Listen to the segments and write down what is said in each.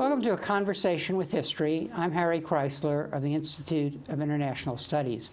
Welcome to a conversation with history. I'm Harry Kreisler of the Institute of International Studies.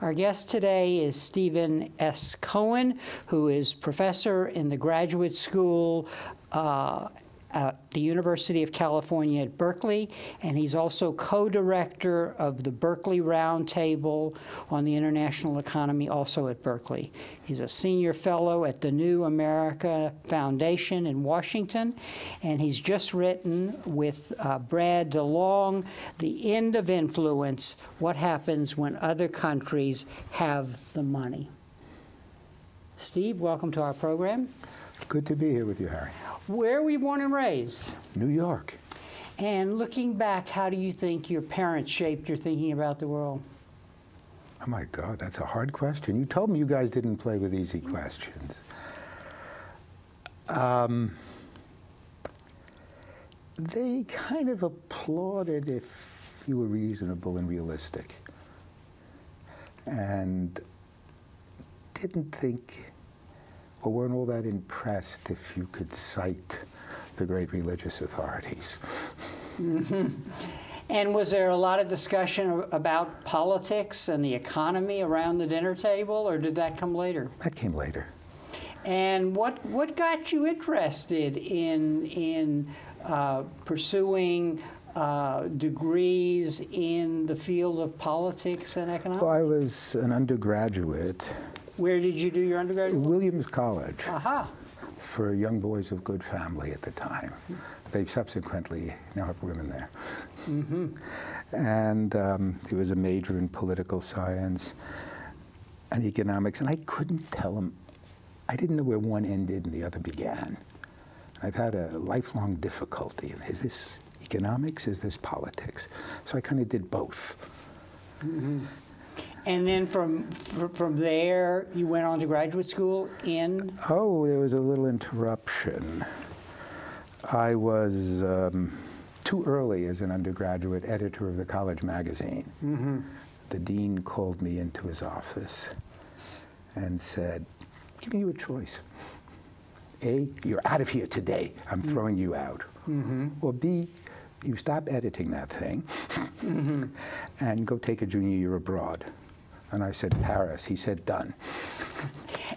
Our guest today is Stephen S. Cohen, who is professor in the graduate school uh, at the University of California at Berkeley, and he's also co-director of the Berkeley Roundtable on the International Economy, also at Berkeley. He's a senior fellow at the New America Foundation in Washington, and he's just written with uh, Brad DeLong, The End of Influence, What Happens When Other Countries Have the Money. Steve, welcome to our program. Good to be here with you, Harry. Where were you born and raised? New York. And looking back, how do you think your parents shaped your thinking about the world? Oh my God, that's a hard question. You told me you guys didn't play with easy questions. Um, they kind of applauded if you were reasonable and realistic, and didn't think or weren't all that impressed if you could cite the great religious authorities. Mm-hmm. And was there a lot of discussion about politics and the economy around the dinner table, or did that come later? That came later. And what what got you interested in in uh, pursuing uh, degrees in the field of politics and economics? Well, I was an undergraduate. Where did you do your undergraduate? Williams College. Aha. For young boys of good family at the time. They've subsequently now have women there. Mm-hmm. And um, it was a major in political science and economics, and I couldn't tell them. I didn't know where one ended and the other began. I've had a lifelong difficulty. in Is this economics? Is this politics? So I kind of did both. Mm-hmm. And then from from there, you went on to graduate school in? Oh, there was a little interruption. I was um, too early as an undergraduate editor of the college magazine. Mm-hmm. The dean called me into his office and said, giving you a choice. A, you're out of here today. I'm mm-hmm. throwing you out. Mm-hmm. Or B, you stop editing that thing mm-hmm. and go take a junior year abroad. And I said, Paris. He said, done.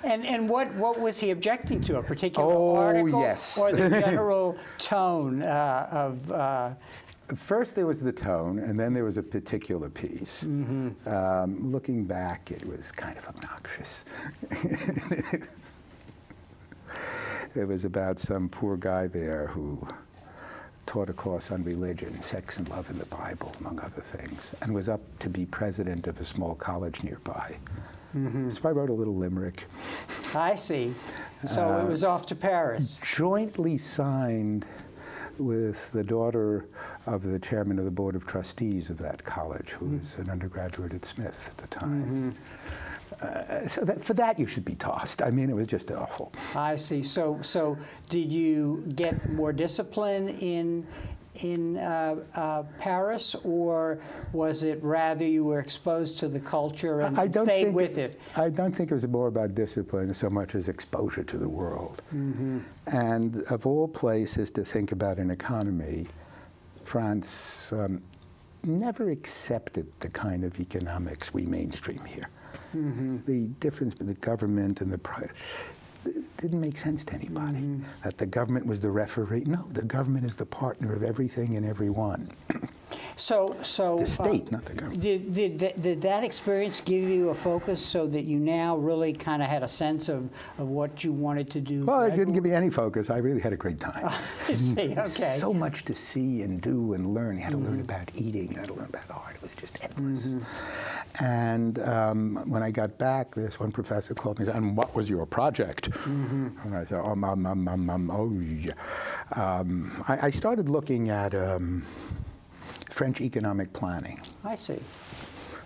And, and what, what was he objecting to? A particular oh, article? yes. Or the general tone uh, of. Uh, First, there was the tone, and then there was a particular piece. Mm-hmm. Um, looking back, it was kind of obnoxious. it was about some poor guy there who taught a course on religion, sex and love in the Bible, among other things, and was up to be president of a small college nearby. Mm-hmm. So I wrote a little limerick. I see. So uh, it was off to Paris. Jointly signed with the daughter of the chairman of the board of trustees of that college, who mm-hmm. was an undergraduate at Smith at the time. Mm-hmm. Uh, so that, for that you should be tossed. I mean, it was just awful. I see. So, so did you get more discipline in in uh, uh, Paris, or was it rather you were exposed to the culture and I stayed with it, it, I don't think it was more about discipline so much as exposure to the world. Mm-hmm. And of all places to think about an economy, France um, never accepted the kind of economics we mainstream here. Mm-hmm. The difference between the government and the private didn't make sense to anybody. Mm-hmm. That the government was the referee. No, the government is the partner of everything and everyone. So, so The uh, state, not the government. Did, did, that- did that experience give you a focus so that you now really kind of had a sense of, of what you wanted to do? Well, it didn't give me any focus. I really had a great time. I see, okay. So much to see and do and learn. You had to learn about eating. You had to learn about art. It was just endless. And um, when I got back, this one professor called me and said, "And what was your project?" And I said, "Um, um, um, um, um, oh, yeah." Um, I, I started looking at um, French economic planning. I see.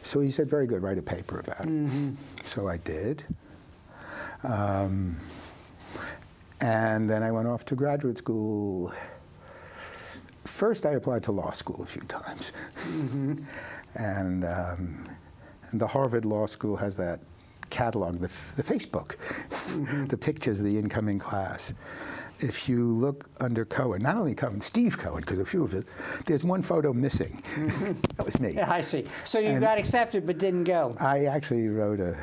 So he said, very good, write a paper about it. So I did. Um, and then I went off to graduate school. First, I applied to law school a few times. and, um, and the Harvard Law School has that catalog, the, f- the Facebook, the pictures of the incoming class. If you look under Cohen, not only Cohen, Steve Cohen, because a few of it, there's one photo missing. that was me. Yeah, I see. So you And- got accepted but didn't go. I actually wrote a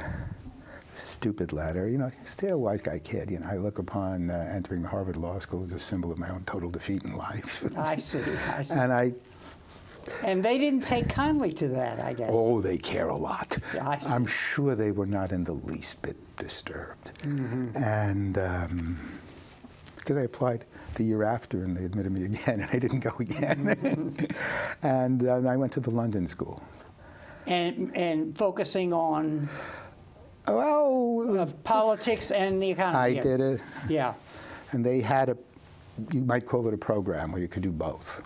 stupid letter. You know, stay a wise guy kid. You know, I look upon uh, entering the Harvard Law School as a symbol of my own total defeat in life. I see. I see. and I, And they didn't take kindly to that, I guess. oh, they care a lot. Yeah, I see. I'm sure they were not in the least bit disturbed. Mm-hmm. And because I applied the year after and they admitted me again, and I didn't go again. Mm-hmm. and then I went to the London School. And, and focusing on Well, uh, politics and the economy. I yeah. did it. Yeah. and they had a you might call it a program where you could do both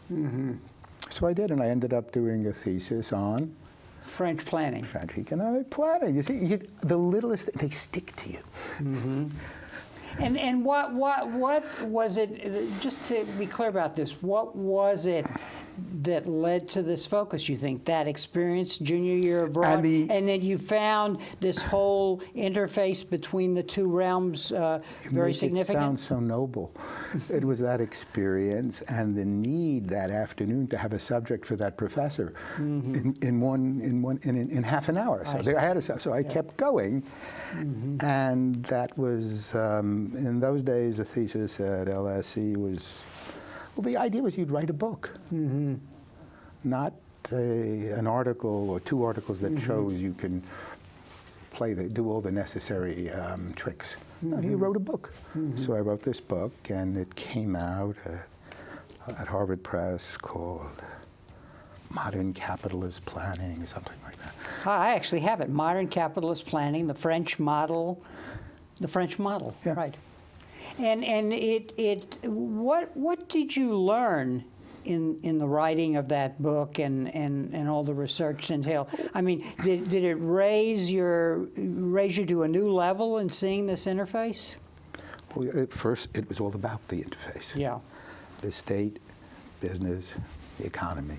so i did and i ended up doing a thesis on French planning. french economic planning you see you, the littlest they stick to you mm-hmm. And and what what what was it? Just to be clear about this, what was it that led to this focus? You think that experience, junior year abroad, And the- then you found this whole interface between the two realms uh, very Make It significant. sounds so noble. it was that experience and the need that afternoon to have a subject for that professor in, in one in one in, in, half an hour. So I there I had a so I kept going, and that was um, in those days a thesis at LSE was well the idea was you'd write a book, mm-hmm. not a, an article or two articles that mm-hmm. shows you can play the, do all the necessary um, tricks. No, he mm-hmm. wrote a book. So I wrote this book, and it came out uh, at Harvard Press called Modern Capitalist Planning, or something like that. Ah, I actually have it. Modern capitalist planning, the French model, the French model, Yeah. right? And and it it what what did you learn in in the writing of that book and and and all the research entail? I mean, did did it raise your raise you to a new level in seeing this interface? Well, at first, it was all about the interface. Yeah. the state, business, the economy,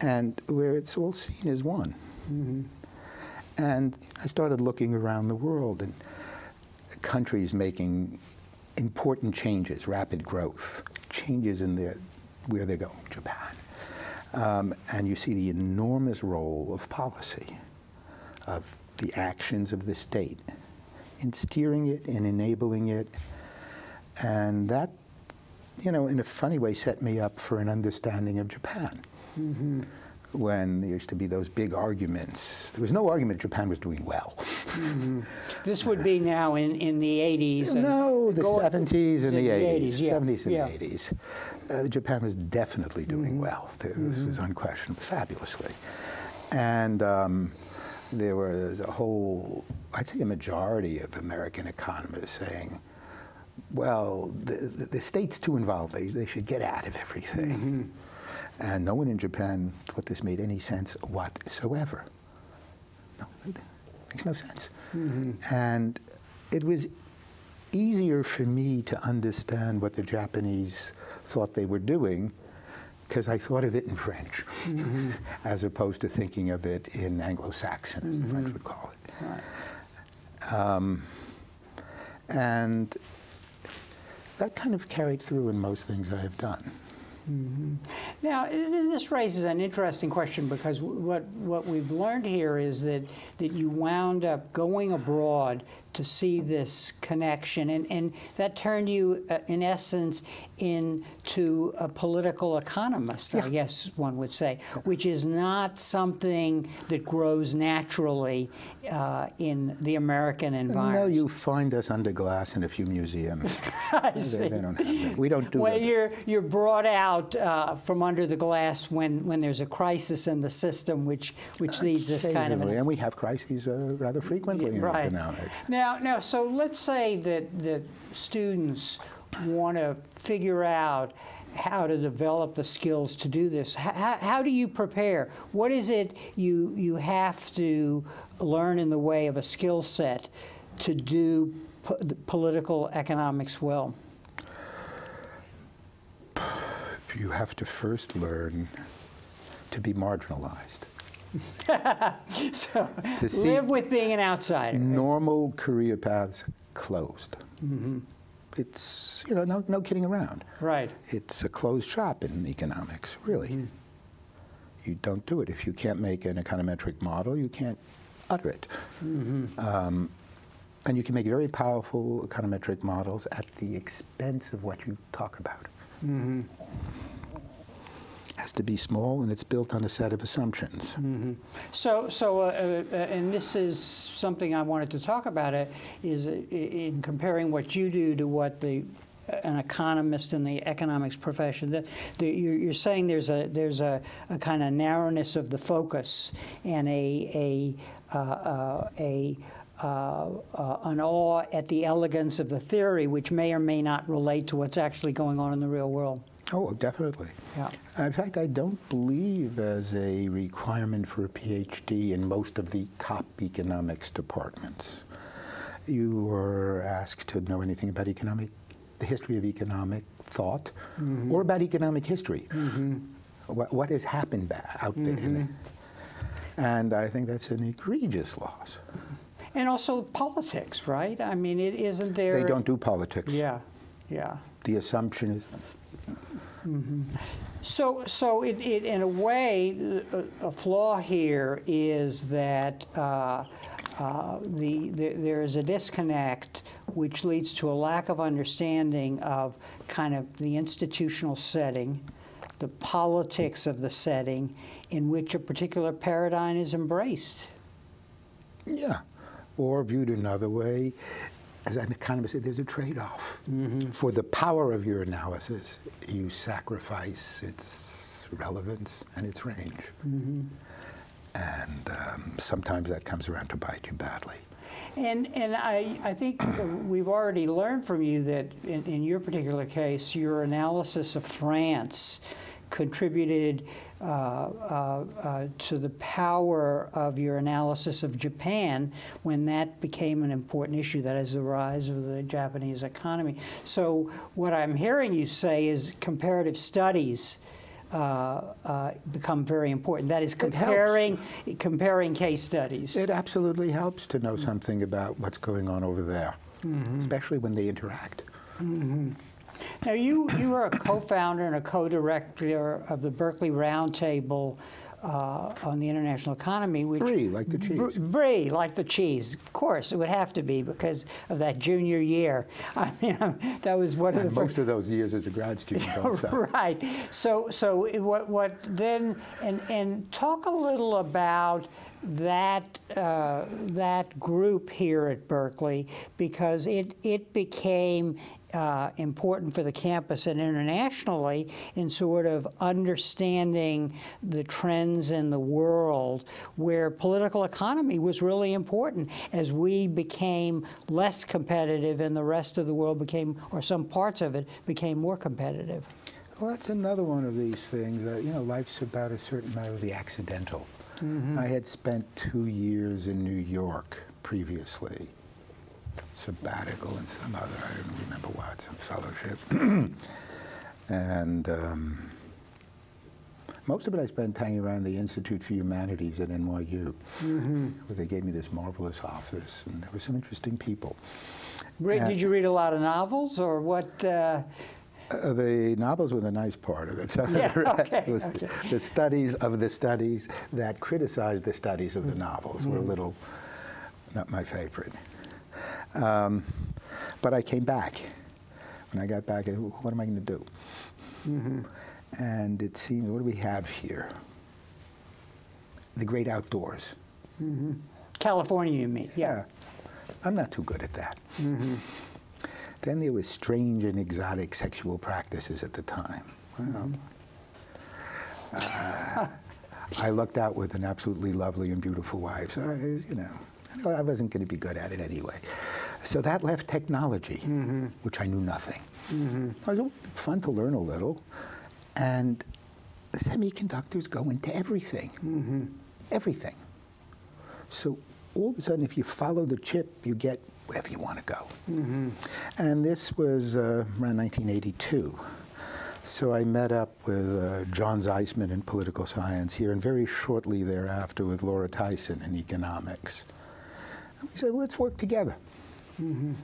and where it's all seen as one. Mm-hmm. And I started looking around the world and countries making important changes, rapid growth, changes in their, where they go, Japan. Um, and you see the enormous role of policy, of the actions of the state in steering it and enabling it. And that, you know, in a funny way, set me up for an understanding of Japan. When there used to be those big arguments, there was no argument Japan was doing well. This would be now in, in the 80s. and No, the go- 70s and the 80s, yeah, 70s and yeah. 80s. Uh, Japan was definitely doing well. Th- This was unquestionable, fabulously. And um, there was a whole, I'd say a majority of American economists saying, well, the, the, the state's too involved. They, they should get out of everything. And no one in Japan thought this made any sense whatsoever. No, it makes no sense. Mm-hmm. And it was easier for me to understand what the Japanese thought they were doing because I thought of it in French, mm-hmm. as opposed to thinking of it in Anglo-Saxon, as the mm-hmm. French would call it. Um, and that kind of carried through in most things I have done. Mm-hmm. Now, this raises an interesting question because what, what we've learned here is that, that you wound up going abroad to see this connection, and, and that turned you, uh, in essence, into a political economist, I guess one would say, which is not something that grows naturally uh, in the American environment. No, you find us under glass in a few museums. They, they don't. We don't do Well, that. you're you're brought out uh, from under the glass when, when there's a crisis in the system, which which leads us kind of in, and we have crises uh, rather frequently in right. economics. Now, now, now, so let's say that that students want to figure out how to develop the skills to do this. How, how do you prepare? What is it you you have to learn in the way of a skill set to do po- political economics well? You have to first learn to be marginalized. So live with being an outsider. Normal career paths closed. Mm-hmm. It's, you know, no, no kidding around. Right. It's a closed shop in economics, really. Mm-hmm. You don't do it. If you can't make an econometric model, you can't utter it. Mm-hmm. Um, and you can make very powerful econometric models at the expense of what you talk about. Mm-hmm. Has to be small, and it's built on a set of assumptions. Mm-hmm. So, so, uh, uh, and this is something I wanted to talk about. It is uh, in comparing what you do to what the an economist in the economics profession. The, the, you're, you're saying there's a there's a, a kind of narrowness of the focus and a a uh, uh, a uh, uh, an awe at the elegance of the theory, which may or may not relate to what's actually going on in the real world. Oh, definitely. Yeah. In fact, I don't believe as a requirement for a PhD in most of the top economics departments. You were asked to know anything about economic, the history of economic thought, mm-hmm. or about economic history. Mm-hmm. What, what has happened out there? in the- and I think that's an egregious loss. And also politics, right? I mean, it isn't there. They don't do politics. Yeah, yeah. The assumption is So, so it, it, in a way, a, a flaw here is that uh, uh, the, the there is a disconnect, which leads to a lack of understanding of kind of the institutional setting, the politics of the setting in which a particular paradigm is embraced. Yeah. Or viewed another way, as an economist there's a trade-off. For the power of your analysis, you sacrifice its relevance and its range. And um, sometimes that comes around to bite you badly. And, and I, I think we've already learned from you that in, in your particular case, your analysis of France contributed uh, uh, uh, to the power of your analysis of Japan when that became an important issue, that is the rise of the Japanese economy. So what I'm hearing you say is comparative studies uh, uh, become very important. That is comparing, comparing case studies. It absolutely helps to know something about what's going on over there, especially when they interact. Now, you, you are a co-founder and a co-director of the Berkeley Roundtable uh, on the international economy, which Brie, like the cheese. Brie, like the cheese. Of course, it would have to be because of that junior year. I mean, that was one of the most of those years as a grad student also. Right. So, so what, what then, and, and talk a little about that, uh, that group here at Berkeley, because it, it became uh, important for the campus and internationally in sort of understanding the trends in the world where political economy was really important as we became less competitive and the rest of the world became, or some parts of it became more competitive. Well, that's another one of these things. Uh, you know, life's about a certain amount of the accidental. I had spent two years in New York previously, sabbatical and some other, I don't remember what, some fellowship. and um, most of it I spent hanging around the Institute for Humanities at NYU, where they gave me this marvelous office, and there were some interesting people. Yeah. Did you read a lot of novels, or what? Uh, Uh, the novels were the nice part of it. So Yeah, the rest okay, was okay. The, the studies of the studies that criticized the studies of the Mm. novels were a little not my favorite. Um, but I came back. When I got back, I what am I going to do? And it seemed, what do we have here? The great outdoors. California, you mean? Yeah. I'm not too good at that. Then there was strange and exotic sexual practices at the time. Well, uh, I lucked out with an absolutely lovely and beautiful wife, so I, you know, I wasn't going to be good at it anyway. So that left technology, which I knew nothing. It was fun to learn a little, and semiconductors go into everything, everything. So all of a sudden, if you follow the chip, you get wherever you want to go. And this was uh, around 1982. So I met up with uh, John Zysman in political science here, and very shortly thereafter with Laura Tyson in economics. And we said, let's work together.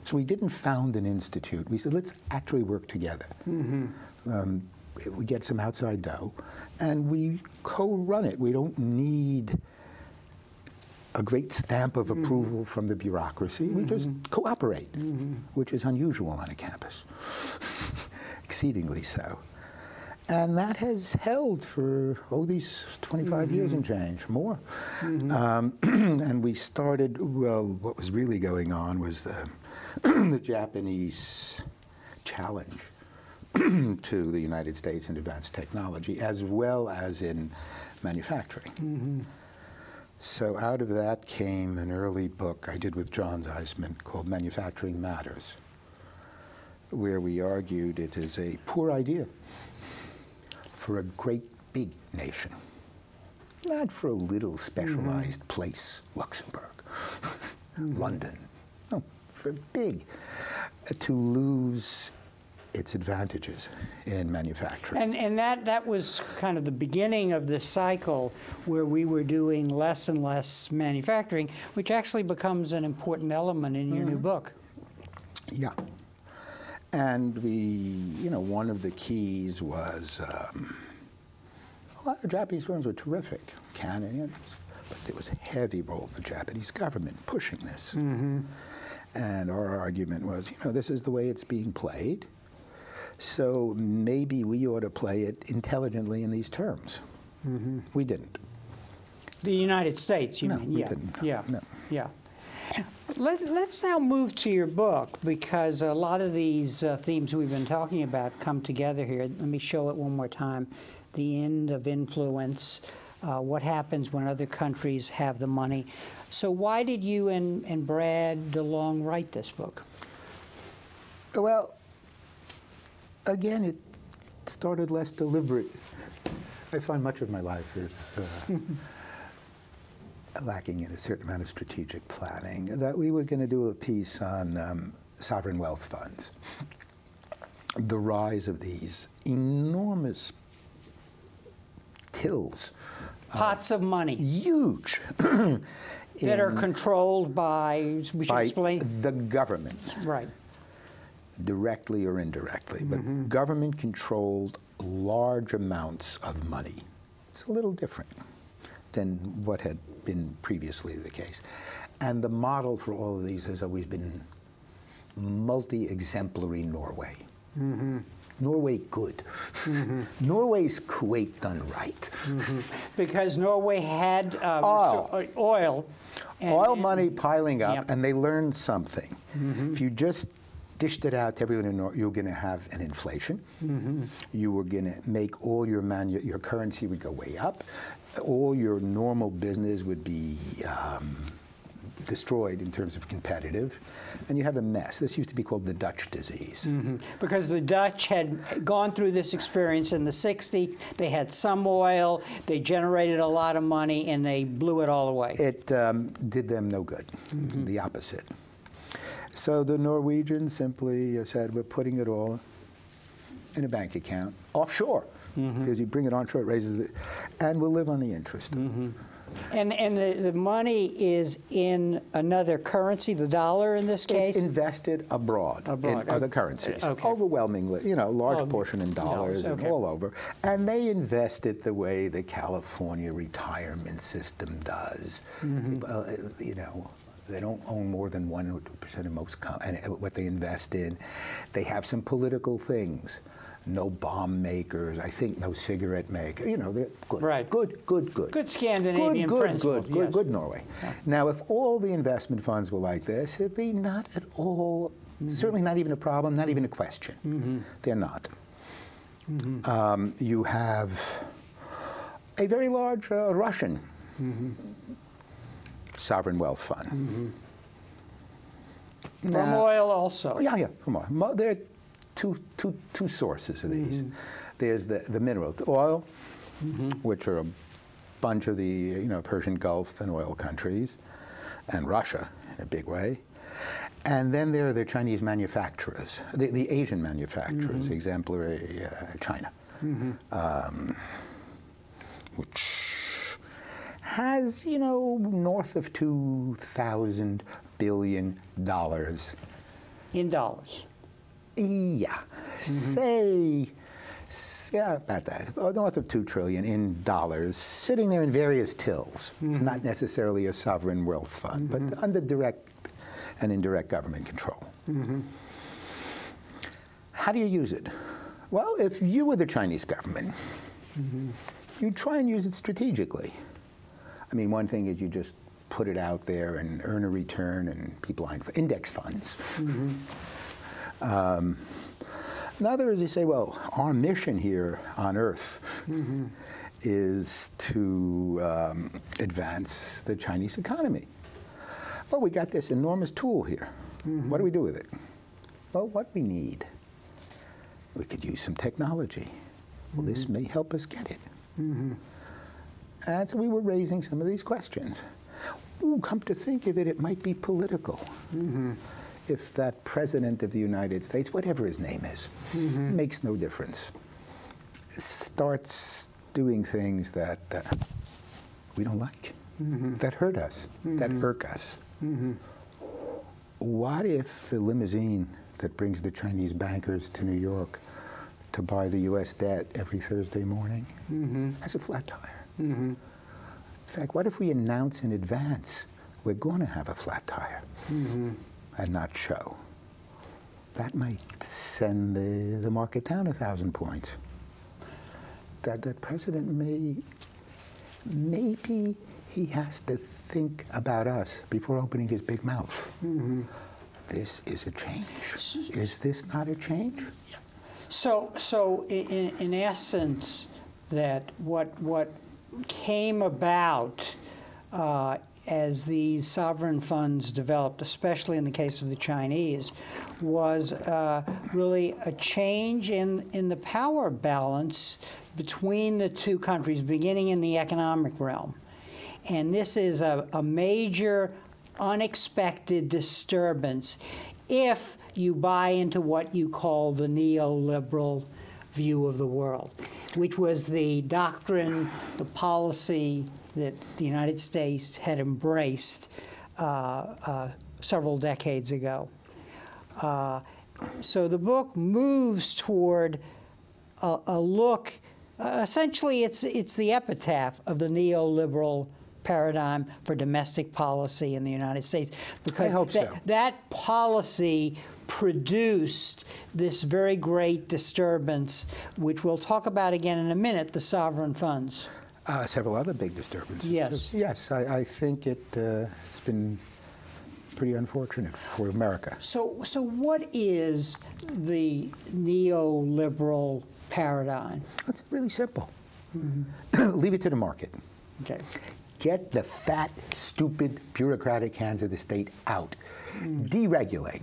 So we didn't found an institute. We said, let's actually work together. Um, we get some outside dough, and we co-run it. We don't need a great stamp of approval from the bureaucracy. We just cooperate, which is unusual on a campus, exceedingly so. And that has held for, oh, these 25 years mm-hmm. and change, more. Mm-hmm. Um, and we started, well, what was really going on was the, the Japanese challenge to the United States in advanced technology, as well as in manufacturing. Mm-hmm. So out of that came an early book I did with John Zysman called Manufacturing Matters, where we argued it is a poor idea for a great big nation, not for a little specialized place, Luxembourg, London, no, for big, uh, to lose its advantages in manufacturing. And, and that, that was kind of the beginning of the cycle where we were doing less and less manufacturing, which actually becomes an important element in your new book. Yeah. And we, you know, one of the keys was um, a lot of Japanese firms were terrific, Canon, you know, but there was a heavy role of the Japanese government pushing this. And our argument was, you know, this is the way it's being played. So maybe we ought to play it intelligently in these terms. We didn't. The United States, you No, mean? we yeah. didn't. Yeah. No. Yeah. Let, let's now move to your book because a lot of these uh, themes we've been talking about come together here. Let me show it one more time. The end of influence, uh, what happens when other countries have the money. So, why did you and, and Brad DeLong write this book? Well, again, it started less deliberate. I find much of my life is uh, lacking in a certain amount of strategic planning. That we were going to do a piece on um, sovereign wealth funds, the rise of these enormous tills, Pots of money huge, that are controlled by, we should by explain. the government. Right. directly or indirectly, but government controlled large amounts of money. It's a little different than what had been previously the case. And the model for all of these has always been multi exemplary Norway. Norway good. Norway's Kuwait done right. Because Norway had uh, Oil. uh, oil. and- Oil money piling up, Yep. and they learned something. If you just dished it out to everyone in North, you're going to have an inflation. You were going to make all your manu- your currency would go way up. All your normal business would be um, destroyed in terms of competitive, and you'd have a mess. This used to be called the Dutch disease. Because the Dutch had gone through this experience in the 60s. They had some oil, they generated a lot of money, and they blew it all away. It um, did them no good, the opposite. So the Norwegians simply said, we're putting it all in a bank account offshore. Because you bring it onshore, it raises the, and we'll live on the interest. And, and the, the money is in another currency, the dollar in this case? It's invested abroad, Abroad, in other currencies, Okay. overwhelmingly, you know, large Oh, portion in dollars, dollars, and okay. all over. And they invest it the way the California retirement system does. Mm-hmm. Well, uh, you know, They don't own more than 1 or 2% of most com- and uh, what they invest in. They have some political things. No bomb makers. I think no cigarette maker. You know, they're good. Right. Good, good, good. Good Scandinavian good, good, principles, Good, good, yes. good Norway. Now, if all the investment funds were like this, it'd be not at all, Mm-hmm. certainly not even a problem, not even a question. They're not. Mm-hmm. Um, you have a very large uh, Russian Mm-hmm. Sovereign wealth fund. From Now- oil also. yeah, yeah, come on. Mo- There are two, two, two sources of these. Mm-hmm. There's the, the mineral, the oil, which are a bunch of the you know Persian Gulf and oil countries, and Russia in a big way. And then there are the Chinese manufacturers, the, the Asian manufacturers, exemplary uh, China, um, which has, you know, north of $2,000 billion In dollars. yeah, mm-hmm. say, yeah, about that. Oh, North of 2 trillion in dollars, sitting there in various tills. It's mm-hmm. not necessarily a sovereign wealth fund, but mm-hmm. under direct and indirect government control. How do you use it? Well, if you were the Chinese government, you'd try and use it strategically. I mean, one thing is you just put it out there and earn a return, and people aren't index funds. Mm-hmm. Um, Another is you say, well, our mission here on Earth mm-hmm. is to um, advance the Chinese economy. Well, we got this enormous tool here. Mm-hmm. What do we do with it? Well, what we need, we could use some technology. Well, this may help us get it. And so we were raising some of these questions. Ooh, come to think of it, it might be political. Mm-hmm. If that president of the United States, whatever his name is, mm-hmm. makes no difference, starts doing things that uh, we don't like, mm-hmm. that hurt us, that irk us. What if the limousine that brings the Chinese bankers to New York to buy the U.S. debt every Thursday morning has a flat tire? Mm-hmm. In fact, what if we announce in advance we're going to have a flat tire mm-hmm. and not show? That might send the, the market down a thousand points. That the president may, maybe he has to think about us before opening his big mouth. Mm-hmm. This is a change. Is this not a change? So, so in, in essence, that what what came about uh, as these sovereign funds developed, especially in the case of the Chinese, was uh, really a change in in the power balance between the two countries, beginning in the economic realm. And this is a, a major unexpected disturbance if you buy into what you call the neoliberal view of the world, which was the doctrine, the policy that the United States had embraced uh, uh, several decades ago. Uh, so the book moves toward a, a look. Uh, essentially, it's it's the epitaph of the neoliberal paradigm for domestic policy in the United States because hope that, so. that policy produced this very great disturbance, which we'll talk about again in a minute, the sovereign funds. Uh, several other big disturbances. Yes. Yes, I, I think it, uh, it's been pretty unfortunate for America. So, so what is the neoliberal paradigm? It's really simple. Leave it to the market. Okay. Get the fat, stupid, bureaucratic hands of the state out. Deregulate.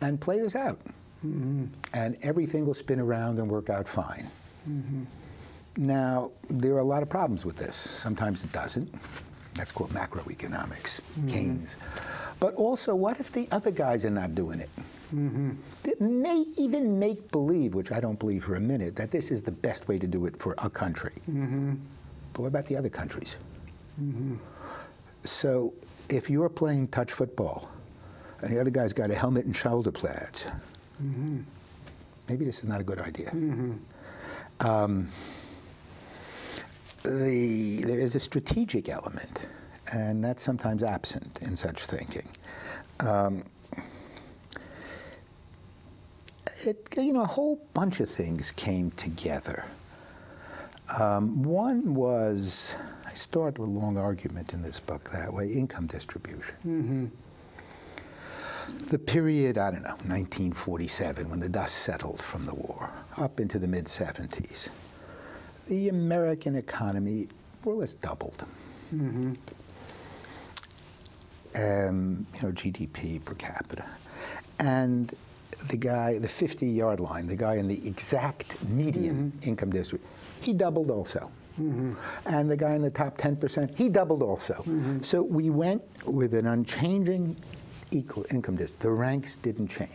And play this out. Mm-hmm. And everything will spin around and work out fine. Mm-hmm. Now, there are a lot of problems with this. Sometimes it doesn't. That's called macroeconomics, mm-hmm. Keynes. But also, what if the other guys are not doing it? It may even make believe, which I don't believe for a minute, that this is the best way to do it for a country. But what about the other countries? So, if you're playing touch football and the other guy's got a helmet and shoulder pads, maybe this is not a good idea. Um, the, there is a strategic element. and that's sometimes absent in such thinking. Um, it, you know, a whole bunch of things came together. Um, one was, I start a long argument in this book that way, income distribution. The period, I don't know, 1947, when the dust settled from the war, up into the mid 70s, the American economy more or less doubled. Mm-hmm. Um, you know, GDP per capita. And the guy, the 50 yard line, the guy in the exact median mm-hmm. income district, he doubled also. Mm-hmm. And the guy in the top 10%, he doubled also. So we went with an unchanging equal income district. The ranks didn't change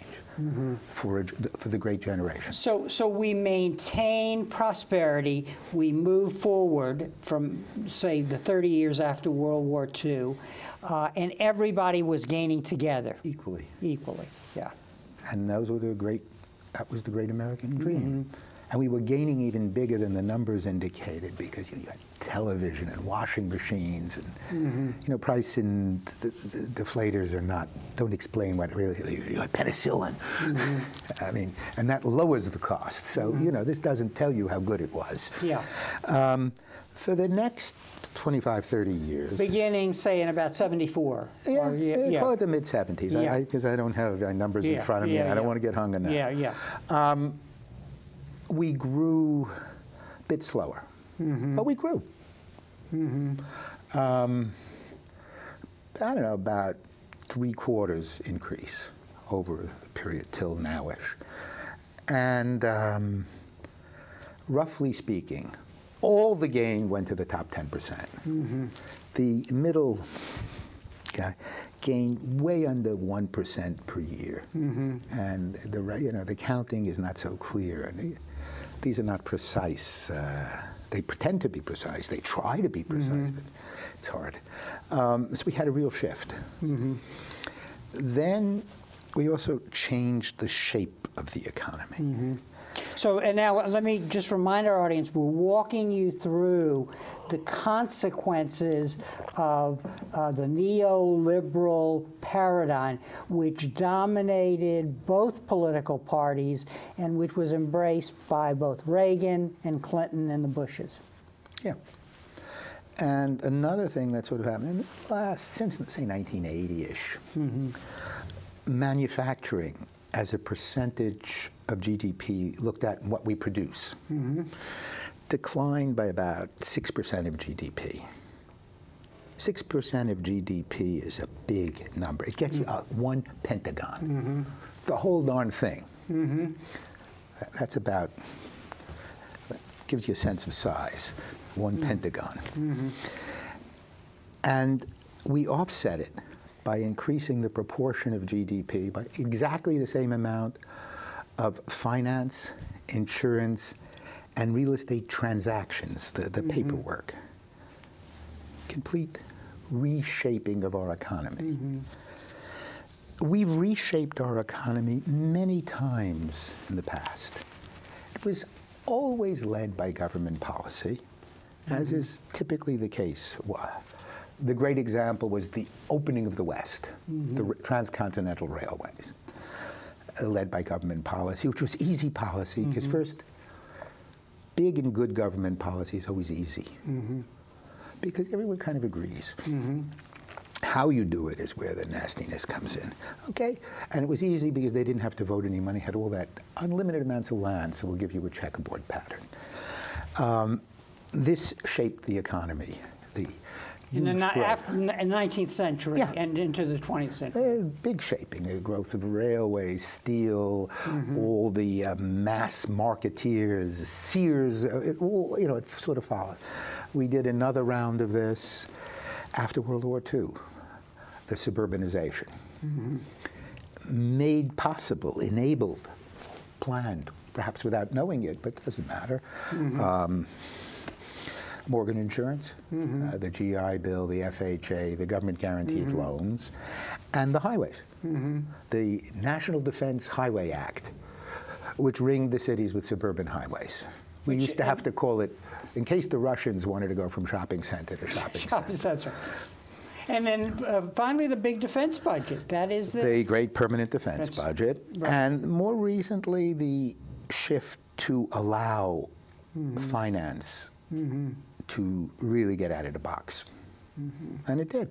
for, a, for the great generation. So, so we maintain prosperity. We move forward from, say, the 30 years after World War II, uh, and everybody was gaining together Equally. equally. Yeah. And those were the great, that was the great American dream. Mm-hmm. And we were gaining even bigger than the numbers indicated because you, know, you had television and washing machines and, Mm-hmm. you know, price and the, the deflators are not, don't explain what really, you had penicillin. Mm-hmm. I mean, and that lowers the cost. So, you know, this doesn't tell you how good it was. Yeah. Um, for the next 25, 30 years, Beginning, say, in about 74. yeah, or- yeah, call it the mid 70s, Yeah. because I, don't have uh, numbers Yeah, in front of me. yeah, I don't yeah. want to get hung on that. Yeah, yeah. we grew a bit slower, Mm-hmm. but we grew. Um, I don't know, about three quarters increase over the period till nowish. And um, roughly speaking, all the gain went to the top 10%. percent The middle guy gained way under 1% per year. And the, you know, the counting is not so clear. And they, these are not precise. Uh, they pretend to be precise. They try to be mm-hmm. precise, but it's hard. Um, so we had a real shift. Mm-hmm. Then we also changed the shape of the economy. Mm-hmm. So, and now let me just remind our audience, we're walking you through the consequences of uh, the neoliberal paradigm, which dominated both political parties and which was embraced by both Reagan and Clinton and the Bushes. Yeah. And another thing that sort of happened in the last, since say 1980-ish, manufacturing as a percentage of GDP looked at what we produce mm-hmm. declined by about 6% of GDP. 6% of GDP is a big number. It gets you mm. out one pentagon. Mm-hmm. The whole darn thing. Mm-hmm. That- That's about, that gives you a sense of size, one mm. pentagon. And we offset it by increasing the proportion of GDP by exactly the same amount of finance, insurance, and real estate transactions, the, the mm-hmm. paperwork. Complete reshaping of our economy. Mm-hmm. We've reshaped our economy many times in the past. It was always led by government policy, as mm-hmm. is typically the case. The great example was the opening of the West, the r- transcontinental railways, uh, led by government policy, which was easy policy, because first, big and good government policy is always easy, because everyone kind of agrees. How you do it is where the nastiness comes in. Okay? And it was easy because they didn't have to vote any money, had all that unlimited amounts of land, so we'll give you a checkerboard pattern. Um, this shaped the economy. The In the after, in the 19th century Yeah. and into the 20th century. Big shaping, the growth of railways, steel, all the uh, mass marketeers, Sears, uh, it all, you know, it sort of followed. We did another round of this after World War II, the suburbanization. Made possible, enabled, planned, perhaps without knowing it, but it doesn't matter. Um, Mortgage Insurance, uh, the GI Bill, the FHA, the government guaranteed loans, and the highways. The National Defense Highway Act, which ringed the cities with suburban highways. We Which- used to have to call it, in case the Russians wanted to go from shopping center to shopping center. That's right. And then uh, finally, the big defense budget. That is the. the great permanent defense budget, right. and more recently, the shift to allow Mm-hmm. finance to really get out of the box. Mm-hmm. And it did.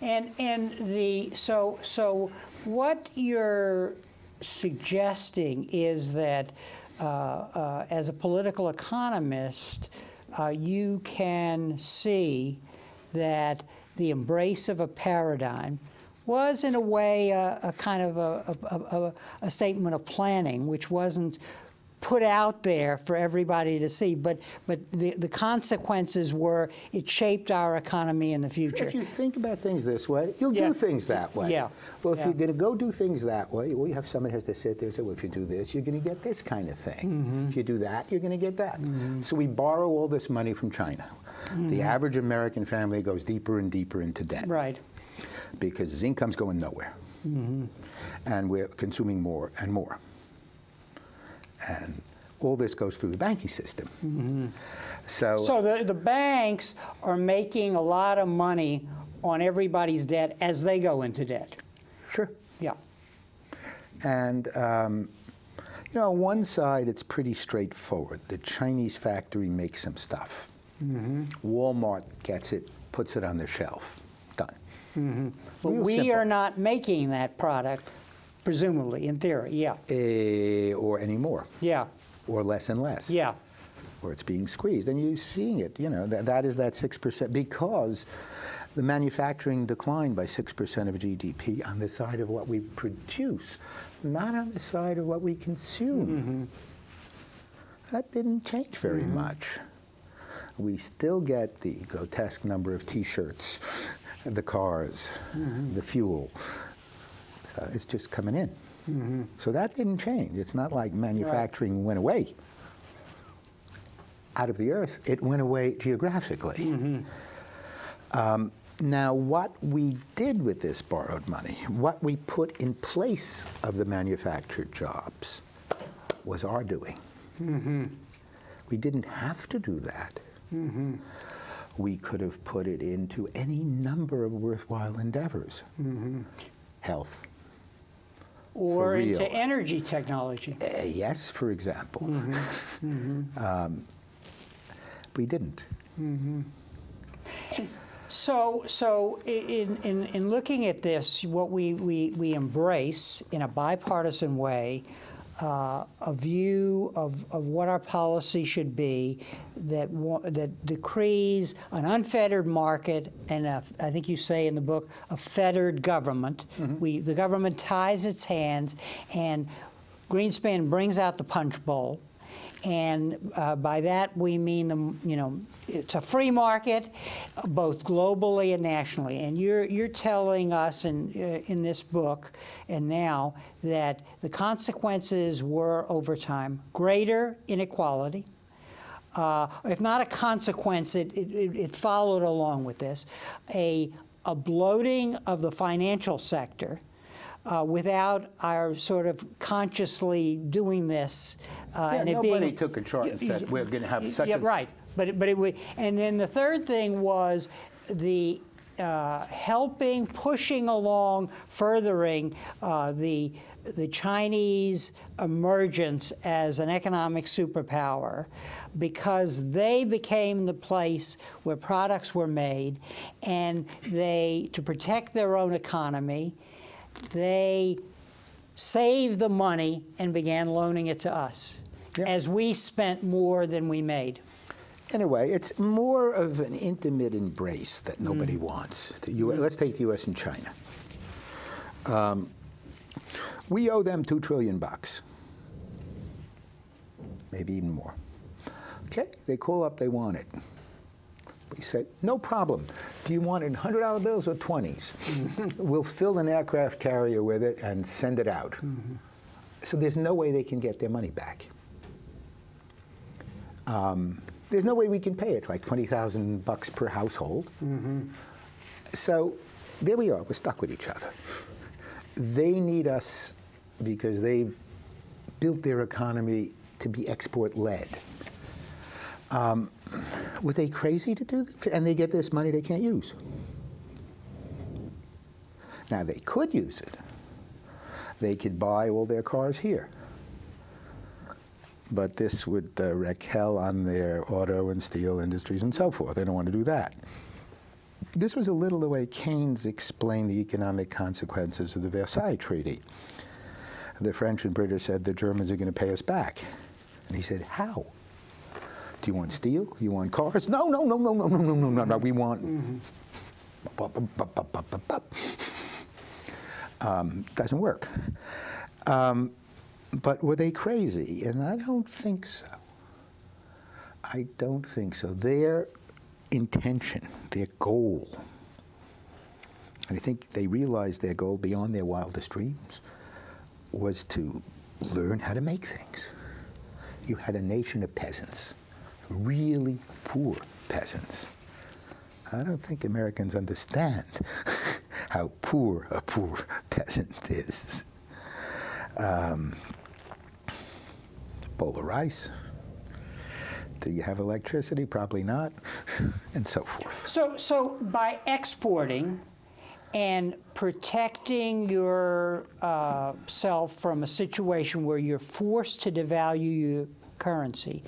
And and the so so what you're suggesting is that uh, uh, as a political economist, uh, you can see that the embrace of a paradigm was in a way a, a kind of a, a, a, a statement of planning, which wasn't put out there for everybody to see, but but the, the consequences were it shaped our economy in the future. If you think about things this way, you'll Yeah. do things that way. Yeah. Well, if Yeah. you're going to go do things that way, well, you have someone has to sit there and say, well, if you do this, you're going to get this kind of thing. Mm-hmm. If you do that, you're going to get that. So we borrow all this money from China. The average American family goes deeper and deeper into debt. Mm-hmm. Right. because his income's going nowhere. And we're consuming more and more. And all this goes through the banking system. Mm-hmm. So, So the, the banks are making a lot of money on everybody's debt as they go into debt. sure. Yeah. And, um, you know, on one side, it's pretty straightforward. The Chinese factory makes some stuff. Mm-hmm. Walmart gets it, puts it on the shelf. Done. Mm-hmm. But Real we simple. are not making that product, presumably, in theory. Yeah. Eh, or anymore, Yeah. or less and less. Yeah. or it's being squeezed, and you're seeing it. You know that, that is that six percent because the manufacturing declined by six percent of GDP on the side of what we produce, not on the side of what we consume. Mm-hmm. That didn't change very mm-hmm. much. We still get the grotesque number of T-shirts, the cars, mm-hmm. the fuel. So it's just coming in. Mm-hmm. So that didn't change. It's not like manufacturing went away out of the earth. It went away geographically. Mm-hmm. Um, now, what we did with this borrowed money, what we put in place of the manufactured jobs, was our doing. Mm-hmm. We didn't have to do that. We could have put it into any number of worthwhile endeavors. Health. Or into energy technology. Uh, yes, for example. Um, we didn't. So, so in, in, in looking at this, what we, we, we embrace in a bipartisan way uh, a view of, of what our policy should be that, that decrees an unfettered market and a, I think you say in the book a fettered government. We, the government ties its hands, and Greenspan brings out the punch bowl. And uh, by that we mean the, you know, it's a free market, both globally and nationally. And you're you're telling us in uh, in this book and now that the consequences were over time greater inequality. Uh, if not a consequence, it, it, it it followed along with this, a a bloating of the financial sector uh, without our sort of consciously doing this. Uh, Yeah, and it nobody being, took a chart and said, "We're gonna have such Yeah, a-" right. But but it would, and then the third thing was the uh, helping, pushing along, furthering uh, the the Chinese emergence as an economic superpower because they became the place where products were made and they to protect their own economy they saved the money and began loaning it to us Yeah. as we spent more than we made. Anyway, it's more of an intimate embrace that nobody wants. The U- Let's take the U.S. and China. Um, we owe them two trillion bucks, maybe even more. Okay, they call up, they want it. We said, no problem. Do you want it in $100 bills or 20s? we'll fill an aircraft carrier with it and send it out. So there's no way they can get their money back. Um, there's no way we can pay. It's like 20,000 bucks per household. So there we are. We're stuck with each other. They need us because they've built their economy to be export-led. Um, were they crazy to do that? And they get this money they can't use. Now, they could use it. They could buy all their cars here. But this would uh, wreak hell on their auto and steel industries and so forth. They don't want to do that. This was a little the way Keynes explained the economic consequences of the Versailles Treaty. The French and British said the Germans are going to pay us back. And he said, How? Do you want steel? You want cars? No, no, no, no, no, no, no, no, no, no. We want. Um, doesn't work. Um, but were they crazy? And I don't think so. I don't think so. Their intention, their goal, and I think they realized their goal beyond their wildest dreams, was to learn how to make things. You had a nation of peasants, really poor peasants. I don't think Americans understand how poor a poor peasant is. Um, bowl of rice. Do you have electricity? Probably not, and so forth. So, so by exporting and protecting yourself from a situation where you're forced to devalue your currency,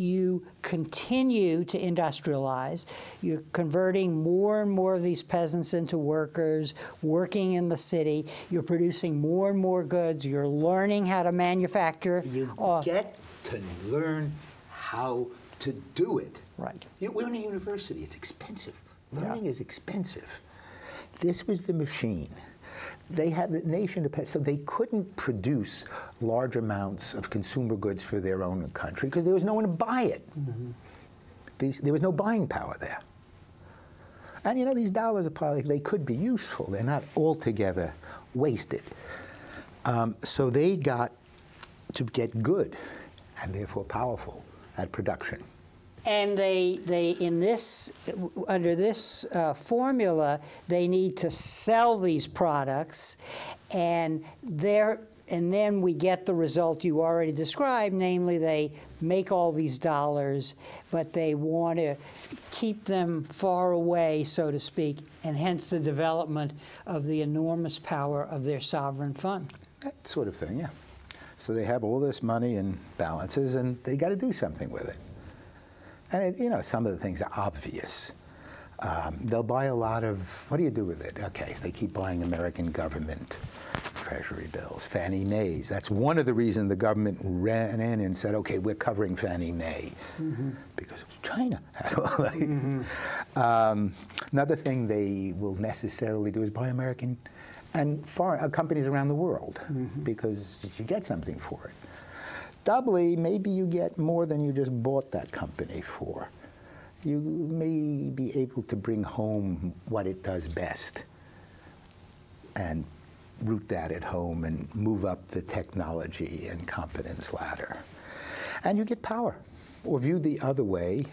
you continue to industrialize. You're converting more and more of these peasants into workers, working in the city. You're producing more and more goods. You're learning how to manufacture. You uh, get to learn how to do it. Right. You, we're in a university. It's expensive. Learning is expensive. This was the machine. They had the nation of so they couldn't produce large amounts of consumer goods for their own country because there was no one to buy it. These, there was no buying power there. And you know, these dollars are probably, they could be useful. They're not altogether wasted. Um, so they got to get good and therefore powerful at production. And they, they in this, under this uh, formula, they need to sell these products, and there, and then we get the result you already described, namely they make all these dollars, but they want to keep them far away, so to speak, and hence the development of the enormous power of their sovereign fund. That sort of thing, yeah. So they have all this money and balances, and they got to do something with it. And it, you know, some of the things are obvious. Um, they'll buy a lot of. What do you do with it? Okay, they keep buying American government treasury bills, Fannie Mae's. That's one of the reasons the government ran in and said, "Okay, we're covering Fannie Mae," because it was China. um, another thing they will necessarily do is buy American and foreign uh, companies around the world because you get something for it. Doubly, maybe you get more than you just bought that company for. You may be able to bring home what it does best and root that at home and move up the technology and competence ladder. And you get power. Or viewed the other way,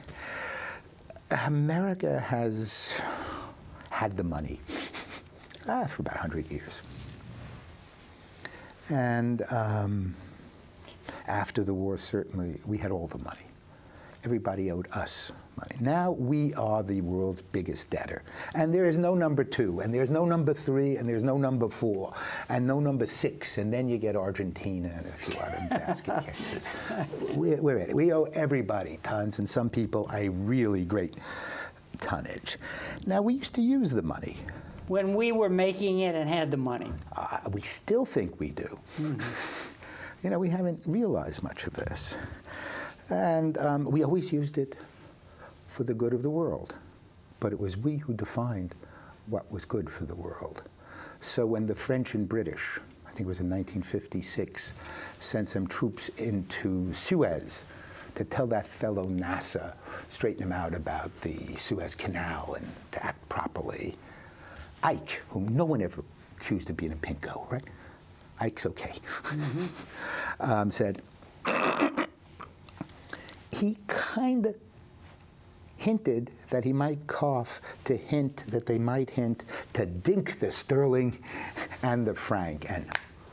America has had the money ah, for about 100 years. And um, after the war, certainly, we had all the money. Everybody owed us money. Now we are the world's biggest debtor. And there is no number two, and there's no number three, and there's no number four, and no number six, and then you get Argentina and a few other basket cases. We're, we're at it. We owe everybody tons, and some people a really great tonnage. Now, we used to use the money. When we were making it and had the money. Uh, we still think we do. You know, we haven't realized much of this. And um, we always used it for the good of the world. But it was we who defined what was good for the world. So when the French and British, I think it was in 1956, sent some troops into Suez to tell that fellow Nasser, straighten him out about the Suez Canal and to act properly, Ike, whom no one ever accused of being a pinko, right? Ike's okay, um, said, he kind of hinted that he might cough to hint that they might hint to dink the sterling and the franc. And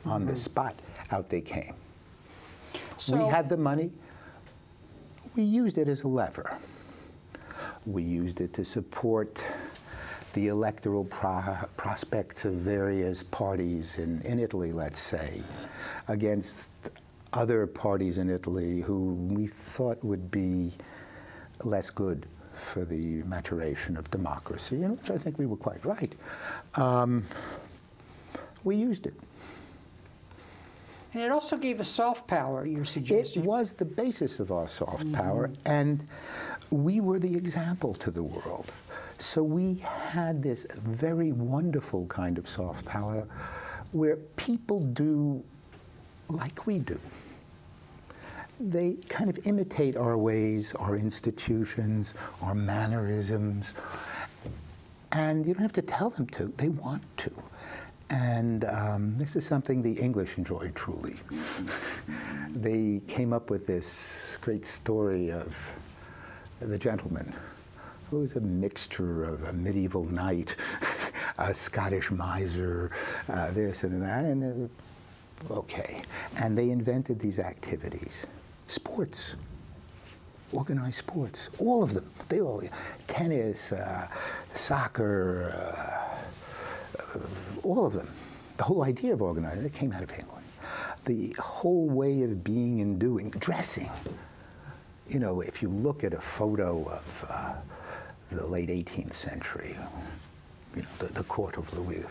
on the spot, out they came. So, we had the money. We used it as a lever. We used it to support the electoral pro- prospects of various parties in, in Italy, let's say, against other parties in Italy who we thought would be less good for the maturation of democracy, in which I think we were quite right. Um, we used it. And it also gave us soft power, you're suggesting? It was the basis of our soft power, and we were the example to the world. So we had this very wonderful kind of soft power where people do like we do. They kind of imitate our ways, our institutions, our mannerisms, and you don't have to tell them to, they want to. And um, this is something the English enjoyed truly. they came up with this great story of the gentleman who was a mixture of a medieval knight, a Scottish miser, uh, this and that, and uh, okay. And they invented these activities, sports, organized sports, all of them. They all, tennis, uh, soccer, uh, all of them. The whole idea of organizing, it came out of England. The whole way of being and doing, dressing. You know, if you look at a photo of uh, the late 18th century, you know, the, the court of Louis,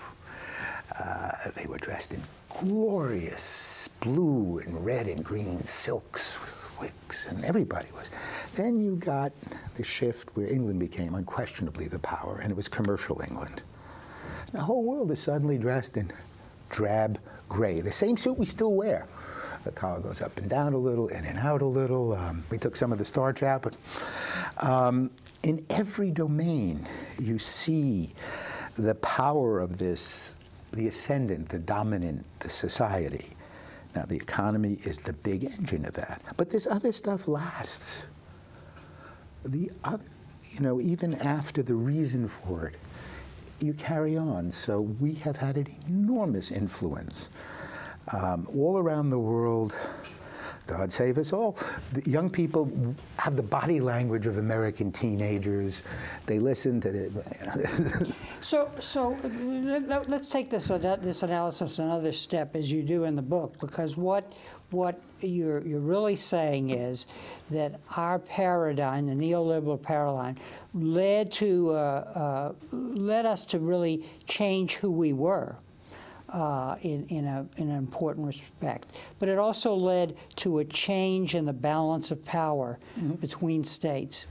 uh, they were dressed in glorious blue and red and green silks, wigs, and everybody was. Then you got the shift where England became unquestionably the power, and it was commercial England. The whole world is suddenly dressed in drab gray, the same suit we still wear. The collar goes up and down a little, in and out a little. Um, we took some of the starch out, but um, in every domain, you see the power of this, the ascendant, the dominant, the society. Now, the economy is the big engine of that, but this other stuff lasts. The other, you know, even after the reason for it, you carry on. So we have had an enormous influence um, all around the world. God save us all. The young people have the body language of American teenagers. They listen to it. So, so let, us take this this analysis another step, as you do in the book, because what what you're you're really saying is that our paradigm, the neoliberal paradigm, led to uh, uh, led us to really change who we were. Uh, in, in, a, in an important respect. But it also led to a change in the balance of power between states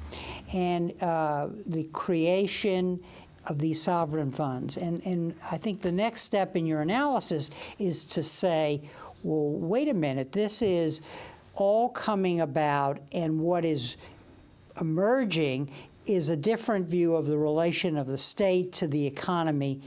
and uh, the creation of these sovereign funds. And, and I think the next step in your analysis is to say, well, wait a minute, this is all coming about, and what is emerging is a different view of the relation of the state to the economy,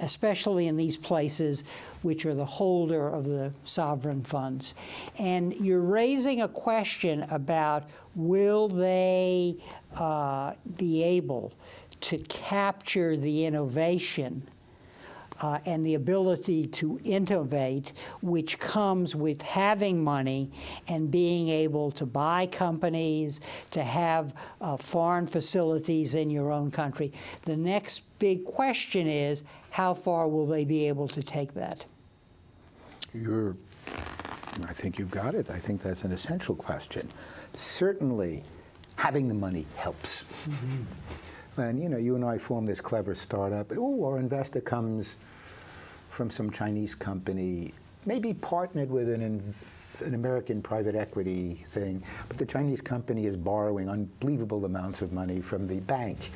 especially in these places which are the holder of the sovereign funds. And you're raising a question about will they uh, be able to capture the innovation uh, and the ability to innovate, which comes with having money and being able to buy companies, to have uh, foreign facilities in your own country. The next big question is how far will they be able to take that? You're, I think you've got it. I think that's an essential question. Certainly, having the money helps. And you know, you and I form this clever startup. Oh, our investor comes from some Chinese company, maybe partnered with an, an American private equity thing, but the Chinese company is borrowing unbelievable amounts of money from the bank,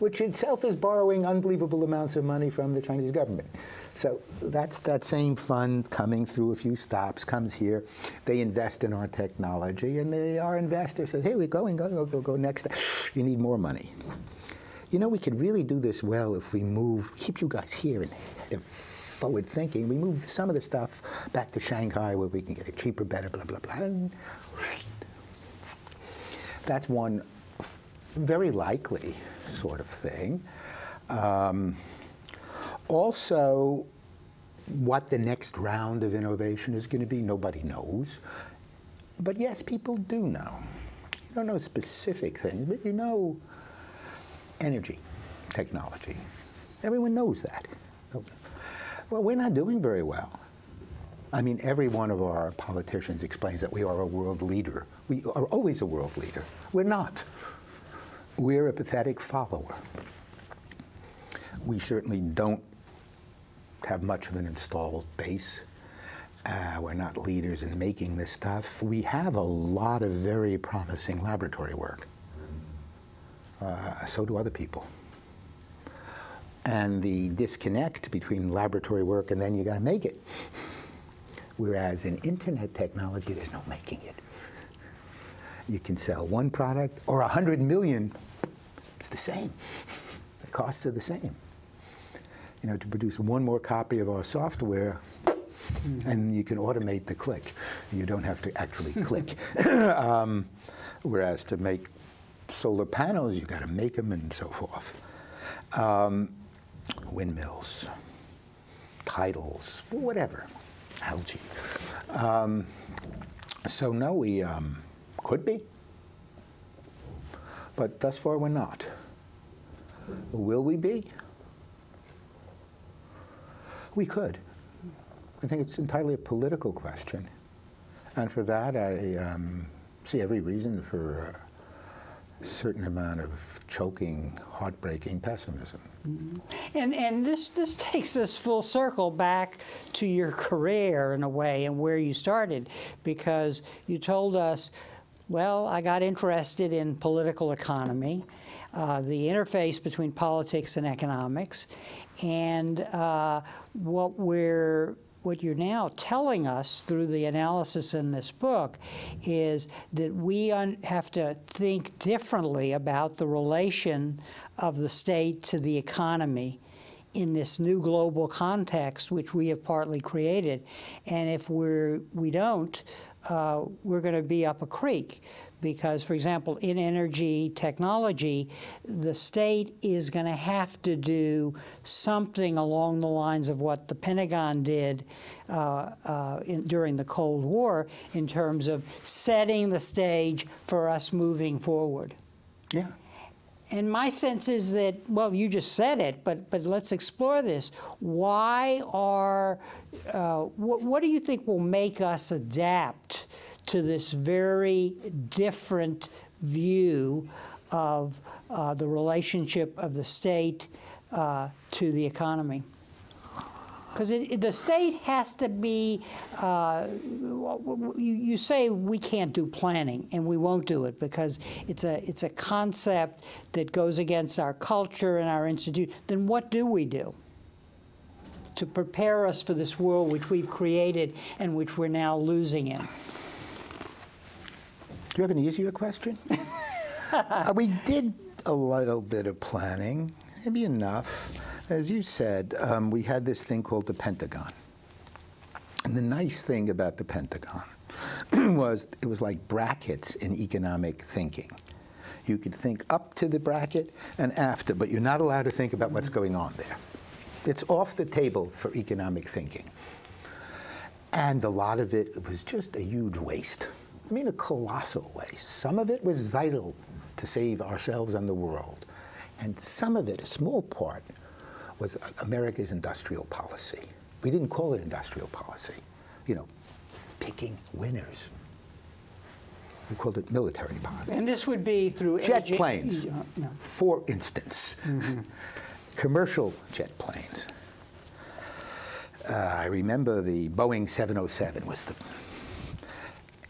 which itself is borrowing unbelievable amounts of money from the Chinese government. So that's that same fund coming through a few stops, comes here. They invest in our technology, and they, our investor says, "Hey, we're going, go, go, go, go next. You need more money." You know, we could really do this well if we move, keep you guys here and forward thinking. We move some of the stuff back to Shanghai where we can get it cheaper, better, blah, blah, blah. And that's one very likely sort of thing. Um, also, what the next round of innovation is going to be, nobody knows. But yes, people do know. You don't know specific things, but you know energy technology. Everyone knows that. Well, we're not doing very well. I mean, every one of our politicians explains that we are a world leader. We are always a world leader. We're not. We're a pathetic follower. We certainly don't have much of an installed base. Uh, we're not leaders in making this stuff. We have a lot of very promising laboratory work. Uh, so do other people. And the disconnect between laboratory work and then you got to make it. Whereas in internet technology, there's no making it. You can sell one product or a hundred million. It's the same. The costs are the same. You know, to produce one more copy of our software, and you can automate the click. You don't have to actually click. um, whereas to make solar panels, you got to make them and so forth. Um, windmills, tidals, whatever, algae. Um, so no, we um, could be, but thus far we're not. Will we be? We could. I think it's entirely a political question. And for that, I um, see every reason for a certain amount of choking, heartbreaking pessimism. Mm-hmm. And, and this, this takes us full circle back to your career in a way and where you started because you told us, well, I got interested in political economy, uh, the interface between politics and economics, and uh, what we're what you're now telling us through the analysis in this book is that we have to think differently about the relation of the state to the economy in this new global context, which we have partly created. And if we're, we don't, uh, we're going to be up a creek because, for example, in energy technology, the state is going to have to do something along the lines of what the Pentagon did uh, uh, in, during the Cold War in terms of setting the stage for us moving forward. Yeah. And my sense is that, well, you just said it, but, but let's explore this. Why are, uh, wh what do you think will make us adapt to this very different view of uh, the relationship of the state uh, to the economy. Because the state has to be, uh, you, you, say we can't do planning, and we won't do it because it's a, it's a concept that goes against our culture and our institute. Then what do we do? To prepare us for this world which we've created and which we're now losing in. Do you have an easier question? uh, we did a little bit of planning, maybe enough. As you said, um, we had this thing called the Pentagon. And the nice thing about the Pentagon was it was like brackets in economic thinking. You could think up to the bracket and after, but you're not allowed to think about what's going on there. It's off the table for economic thinking. And a lot of it was just a huge waste. I mean, a colossal waste. Some of it was vital to save ourselves and the world. And some of it, a small part, was America's industrial policy. We didn't call it industrial policy, you know, picking winners. We called it military policy. And this would be through jet planes, no. for instance, mm -hmm. commercial jet planes. Uh, I remember the Boeing 707 was the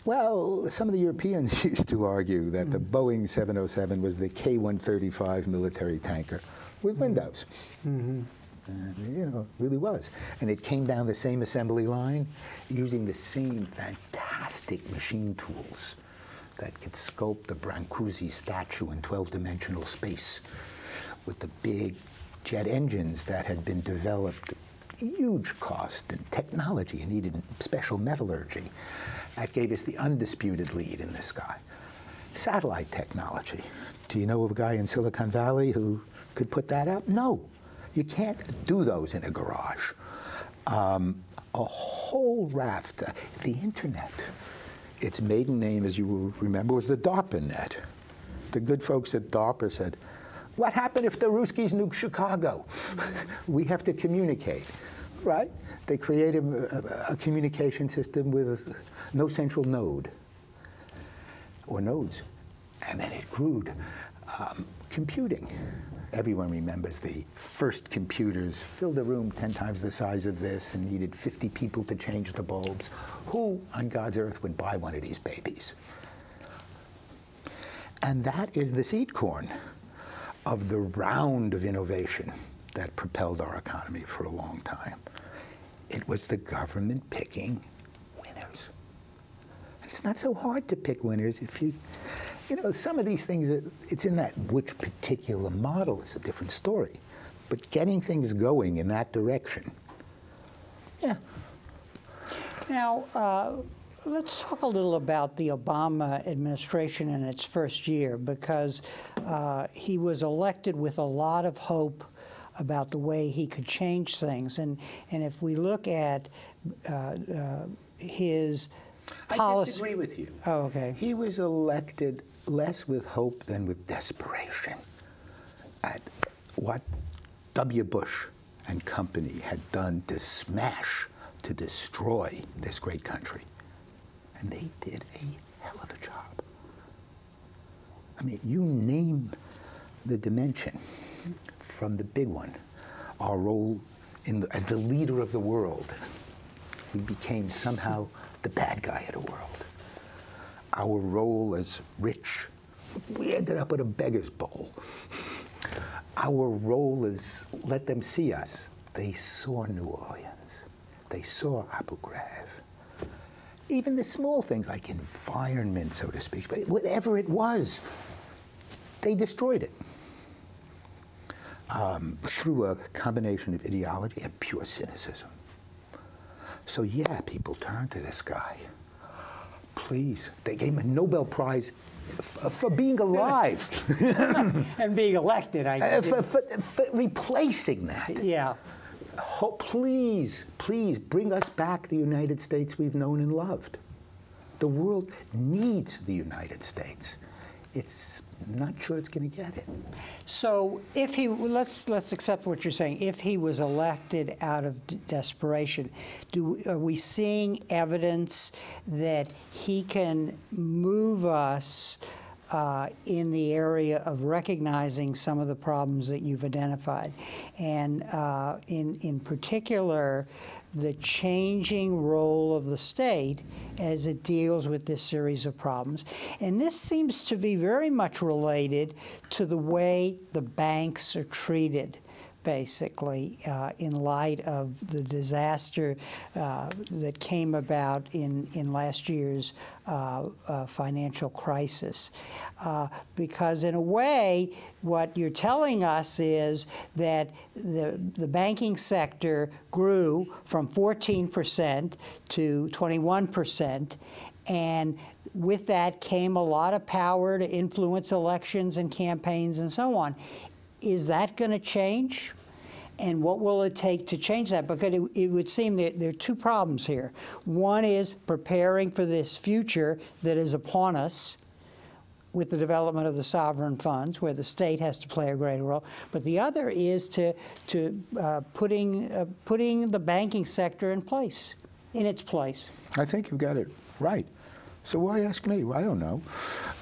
well, some of the Europeans used to argue that mm. the Boeing 707 was the K-135 military tanker with windows. Mm -hmm. And, you know, really was. And it came down the same assembly line using the same fantastic machine tools that could sculpt the Brancusi statue in 12-dimensional space with the big jet engines that had been developed huge cost and technology and needed special metallurgy. That gave us the undisputed lead in the sky. Satellite technology. Do you know of a guy in Silicon Valley who could put that up? No. You can't do those in a garage. Um, a whole raft. The internet. Its maiden name, as you will remember, was the DARPANet. The good folks at DARPA said, What happened if the Ruskies nuke Chicago? we have to communicate, right? They created a, a, a communication system with no central node or nodes. And then it grew um, computing. Everyone remembers the first computers filled a room 10 times the size of this and needed 50 people to change the bulbs. Who on God's earth would buy one of these babies? And that is the seed corn of the round of innovation that propelled our economy for a long time. It was the government picking winners. It's not so hard to pick winners if you, you know, some of these things, it's in that which particular model is a different story. But getting things going in that direction, yeah. Now, uh, let's talk a little about the Obama administration in its first year because uh, he was elected with a lot of hope about the way he could change things. And, and if we look at uh, uh his policy. I disagree with you. Oh, okay. He was elected less with hope than with desperation at what W. Bush and company had done to smash, to destroy this great country. And they did a hell of a job. I mean, you name the dimension from the big one, our role the, as the leader of the world. We became somehow the bad guy of the world. Our role as rich, we ended up with a beggar's bowl. Our role is let them see us. They saw New Orleans. They saw Abu Ghraib. Even the small things like environment, so to speak, but whatever it was, they destroyed it. Um, through a combination of ideology and pure cynicism. So yeah, people turned to this guy. Please, they gave him a Nobel Prize for being alive and being elected. I uh, for, for, for, replacing that. Yeah. Oh, please, please bring us back the United States we've known and loved. The world needs the United States. It's not sure it's going to get it. So if he let's let's accept what you're saying. If he was elected out of desperation, do are we seeing evidence that he can move us? Uh, in the area of recognizing some of the problems that you've identified, and uh, in in particular, the changing role of the state as it deals with this series of problems. And this seems to be very much related to the way the banks are treated basically, uh, in light of the disaster uh, that came about in, in last year's uh, uh financial crisis. Uh, because, in a way, what you're telling us is that the, the banking sector grew from 14% to 21%, and with that came a lot of power to influence elections and campaigns and so on. Is that going to change? And what will it take to change that? Because it, it, would seem that there are two problems here. One is preparing for this future that is upon us with the development of the sovereign funds, where the state has to play a greater role. But the other is to, to uh, putting, uh, putting the banking sector in place, in its place. I think you've got it right. So why ask me? I don't know.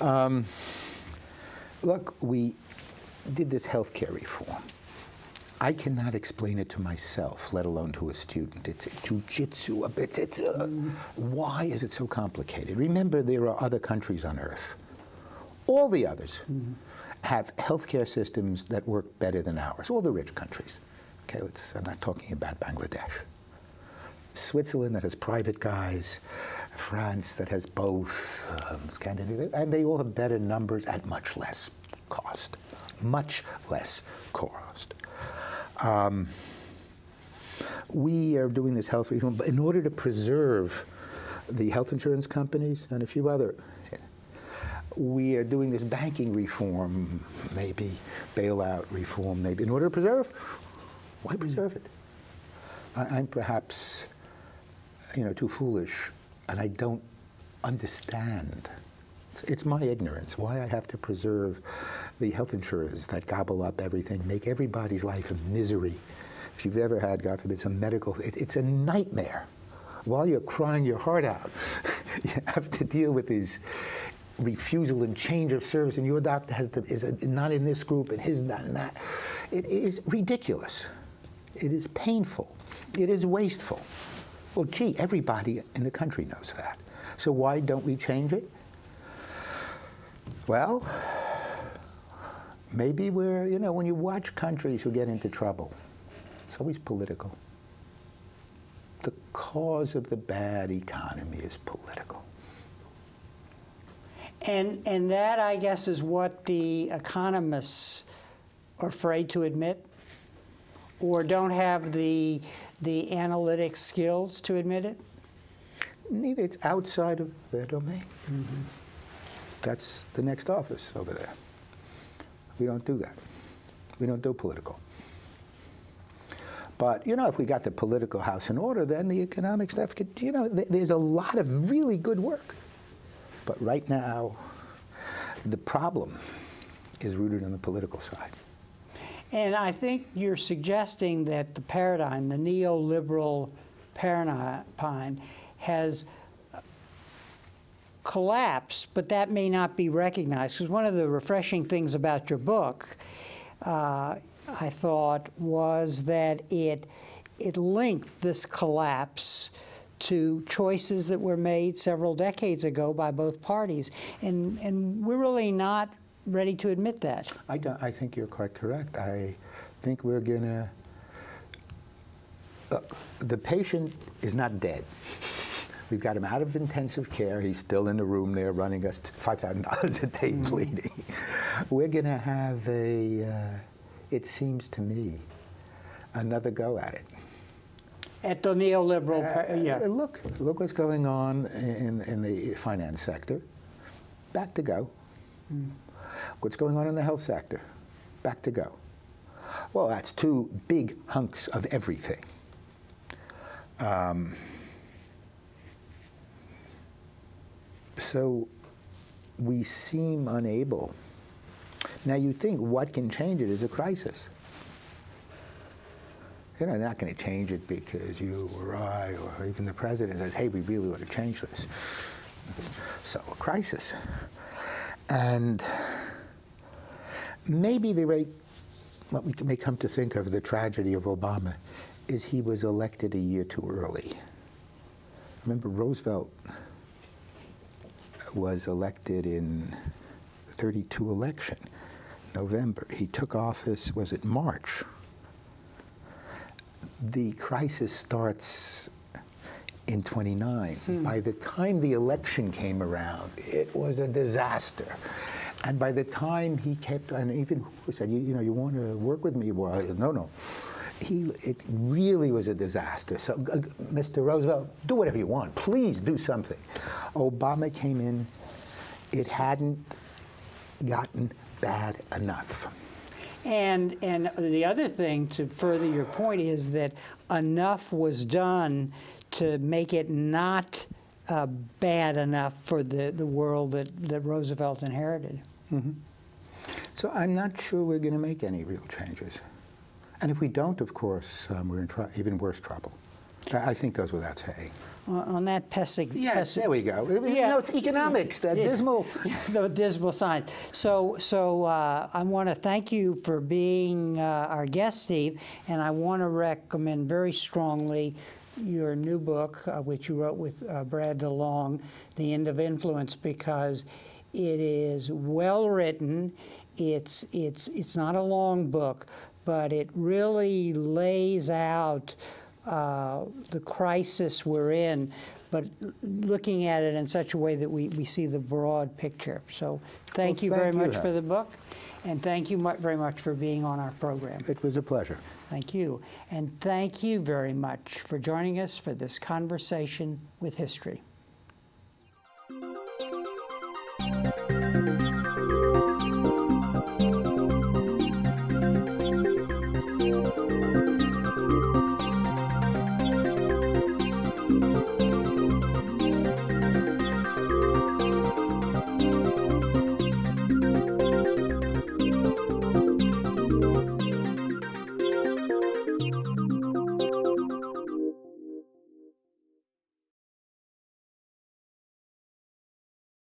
Um, look, we did this health care reform. I cannot explain it to myself, let alone to a student. It's jujitsu. It's, it's, why is it so complicated? Remember, there are other countries on earth. All the others mm-hmm. have healthcare systems that work better than ours. All the rich countries. Okay, I'm not talking about Bangladesh. Switzerland that has private guys, France that has both, um, Scandinavia, and they all have better numbers at much less cost. Much less cost. Um, we are doing this health reform, in order to preserve the health insurance companies and a few other, we are doing this banking reform, maybe bailout reform, maybe in order to preserve. Why preserve it? I, I'm perhaps, you know, too foolish, and I don't understand It's my ignorance. Why I have to preserve the health insurers that gobble up everything, make everybody's life a misery. If you've ever had, God forbid, some medical, it, it's a nightmare. While you're crying your heart out, you have to deal with these refusal and change of service, and your doctor has to, is a, not in this group and his not in that. It is ridiculous. It is painful. It is wasteful. Well, gee, everybody in the country knows that. So why don't we change it? Well, maybe we're, you know, when you watch countries who get into trouble, it's always political. The cause of the bad economy is political. And, and that, I guess, is what the economists are afraid to admit or don't have the, the analytic skills to admit it? Neither it's outside of their domain. Mm-hmm. That's the next office over there. We don't do that. We don't do political. But you know, if we got the political house in order, then the economic stuff could. You know, th- there's a lot of really good work. But right now, the problem is rooted on the political side. And I think you're suggesting that the paradigm, the neoliberal paradigm, has collapsed, but that may not be recognized. Because one of the refreshing things about your book, uh, I thought, was that it it linked this collapse to choices that were made several decades ago by both parties, and and we're really not ready to admit that. I, don't, I think you're quite correct. I think we're gonna. Look, the patient is not dead. We've got him out of intensive care. He's still in the room there, running us five thousand dollars a day bleeding. We're gonna have a. Uh, it seems to me, another go at it. At the neoliberal, par- yeah. Uh, Look, look what's going on in, in the finance sector. Back to go. What's going on in the health sector? Back to go. Well, that's two big hunks of everything. Um, so we seem unable. Now you think what can change it is a crisis. You're know, not going to change it because you or I or even the president says, hey, we really ought to change this. So, a crisis. And maybe the rate, what we may come to think of the tragedy of Obama is he was elected a year too early. Remember, Roosevelt was elected in 32 election, November. He took office, was it March? the crisis starts in 29. Hmm. By the time the election came around, it was a disaster. And by the time he kept, and even who said, you, you know, you want to work with me? Well, no, no. He, it really was a disaster. So, uh, Mr. Roosevelt, do whatever you want. Please do something. Obama came in. It hadn't gotten bad enough. And and the other thing to further your point is that enough was done to make it not uh, bad enough for the, the world that, that Roosevelt inherited. So I'm not sure we're going to make any real changes. And if we don't, of course, um, we're in tr- even worse trouble. I think goes without saying. On, on that pessic, Yes, there we go. Yeah. know, it's economics, that Yeah. dismal. the dismal sign. So, so uh, I want to thank you for being uh, our guest, Steve, and I want to recommend very strongly your new book, uh, which you wrote with uh, Brad DeLong, The End of Influence, because it is well written. It's it's it's not a long book, but it really lays out uh, the crisis we're in, but looking at it in such a way that we, we see the broad picture. So thank Well, you very you, much for the book, and thank you mu- very much for being on our program. It was a pleasure. Thank you. And thank you very much for joining us for this conversation with history.